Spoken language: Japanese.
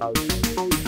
Out. Out. Out.